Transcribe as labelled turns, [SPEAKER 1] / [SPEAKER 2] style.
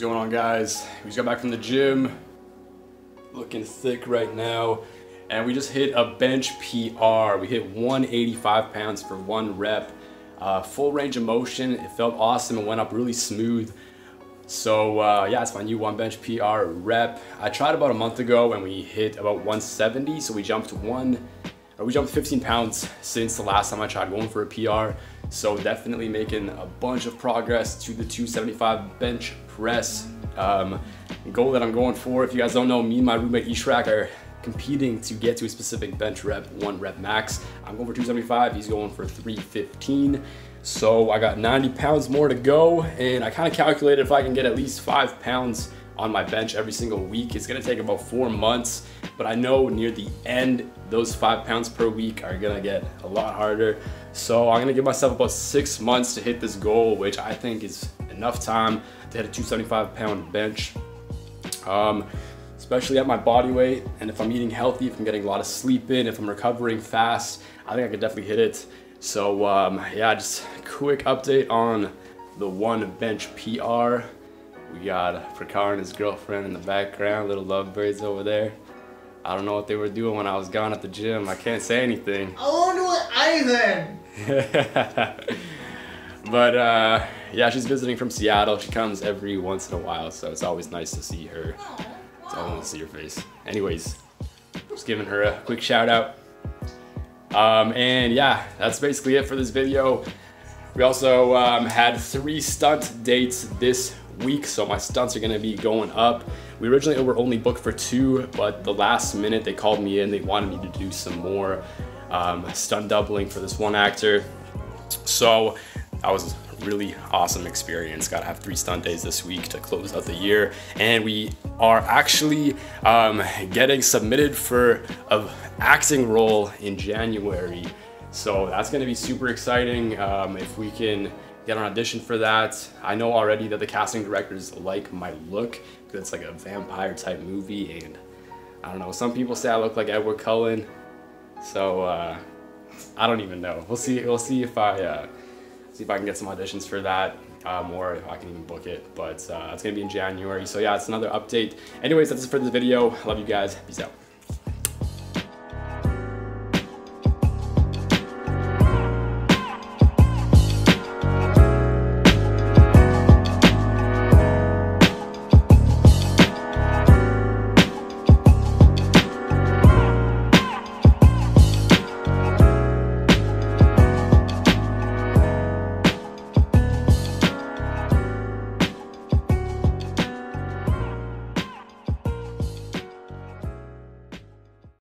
[SPEAKER 1] going on guys? We just got back from the gym, looking thick right now, and we just hit a bench PR. We hit 185 pounds for one rep. Uh, full range of motion, it felt awesome, it went up really smooth. So uh, yeah, it's my new one bench PR rep. I tried about a month ago and we hit about 170, so we jumped one, we jumped 15 pounds since the last time I tried going for a PR. So definitely making a bunch of progress to the 275 bench press um, goal that I'm going for. If you guys don't know, me and my roommate Ishrak are competing to get to a specific bench rep, one rep max. I'm going for 275, he's going for 315. So I got 90 pounds more to go and I kind of calculated if I can get at least five pounds on my bench every single week. It's gonna take about four months, but I know near the end, those five pounds per week are gonna get a lot harder. So I'm gonna give myself about six months to hit this goal, which I think is enough time to hit a 275 pound bench. Um, especially at my body weight. And if I'm eating healthy, if I'm getting a lot of sleep in, if I'm recovering fast, I think I could definitely hit it. So um, yeah, just quick update on the one bench PR. We got Prakar and his girlfriend in the background, little lovebirds over there. I don't know what they were doing when I was gone at the gym. I can't say anything.
[SPEAKER 2] I won't do anything.
[SPEAKER 1] but uh, yeah, she's visiting from Seattle. She comes every once in a while, so it's always nice to see her. So I want to see your face. Anyways, just giving her a quick shout out. Um, and yeah, that's basically it for this video. We also um, had three stunt dates this week, so my stunts are gonna be going up. We originally were only booked for two, but the last minute they called me in, they wanted me to do some more um, stunt doubling for this one actor. So that was a really awesome experience. Got to have three stunt days this week to close out the year. And we are actually um, getting submitted for a acting role in January. So that's to be super exciting. Um, if we can get an audition for that. I know already that the casting directors like my look because it's like a vampire type movie and I don't know, some people say I look like Edward Cullen. So uh, I don't even know. We'll see. We'll see if I uh, see if I can get some auditions for that. Um, or if I can even book it, but uh, it's gonna be in January. So yeah, it's another update. Anyways, that's it for this video. Love you guys. Peace out.